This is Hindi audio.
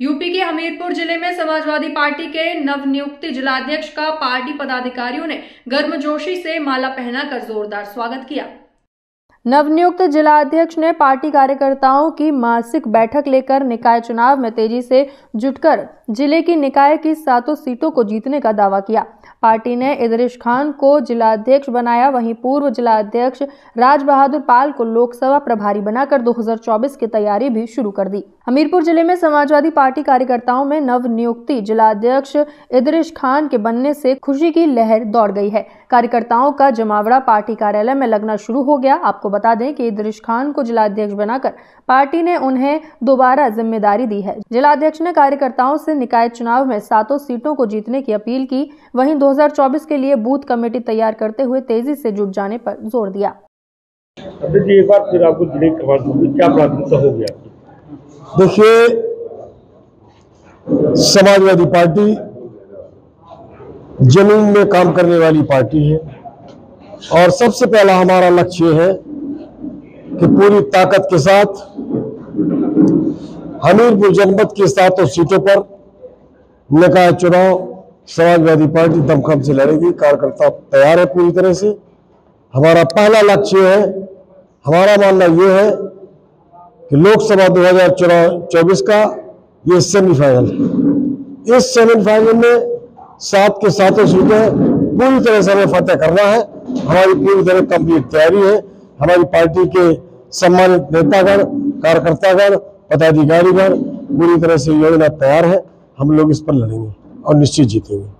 यूपी के हमीरपुर ज़िले में समाजवादी पार्टी के नवनियुक्त जिलाध्यक्ष का पार्टी पदाधिकारियों ने गर्मजोशी से माला पहनाकर जोरदार स्वागत किया। नवनियुक्त जिलाध्यक्ष ने पार्टी कार्यकर्ताओं की मासिक बैठक लेकर निकाय चुनाव में तेज़ी से जुटकर ज़िले की निकाय की सातों सीटों को जीतने का दावा किया। पार्टी ने इदरिश खान को जिलाध्यक्ष बनाया, वहीं पूर्व जिलाध्यक्ष राज बहादुर पाल को लोकसभा प्रभारी बनाकर 2024 की तैयारी भी शुरू कर दी। हमीरपुर ज़िले में समाजवादी पार्टी कार्यकर्ताओं में नव नियुक्ति जिलाध्यक्ष इदरिश खान के बनने से खुशी की लहर दौड़ गई है। कार्यकर्ताओं का जमावड़ा पार्टी कार्यालय में लगना शुरू हो गया। आपको बता दें कि इदरिश खान को जिलाध्यक्ष बनाकर पार्टी ने उन्हें दोबारा ज़िम्मेदारी दी है। जिलाध्यक्ष ने कार्यकर्ताओं से निकाय चुनाव में सातों सीटों को जीतने की अपील की। वहीं 2024 के लिए बूथ कमेटी तैयार करते हुए तेज़ी से जुट जाने पर ज़ोर दिया। जी एक बार फिर आपको ज़िले की कमान होगी क्या प्राथमिकता होगी आपकी? देखिए समाजवादी पार्टी ज़मीन में काम करने वाली पार्टी है। और सबसे पहला हमारा लक्ष्य है कि पूरी ताकत के साथ, हमीरपुर जनपद की सातों सीटों पर निकाय चुनाव, समाजवादी पार्टी दमखम से लड़ेगी, कार्यकर्ता तैयार है पूरी तरह से। हमारा पहला लक्ष्य है, हमारा मानना यह है कि लोकसभा 2024 का ये सेमीफाइनल है। इस सेमीफाइनल में सात के साथ सीटें पूरी तरह से हमें फतेह करना है। हमारी पूरी तरह कंप्लीट तैयारी है। हमारी पार्टी के सम्मानित नेतागण, कार्यकर्तागण, पदाधिकारीगण पूरी तरह से योजना तैयार है। हम लोग इस पर लड़ेंगे और निश्चित जीतेंगे।